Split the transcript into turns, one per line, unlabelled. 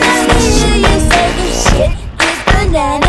Banana, you say your is banana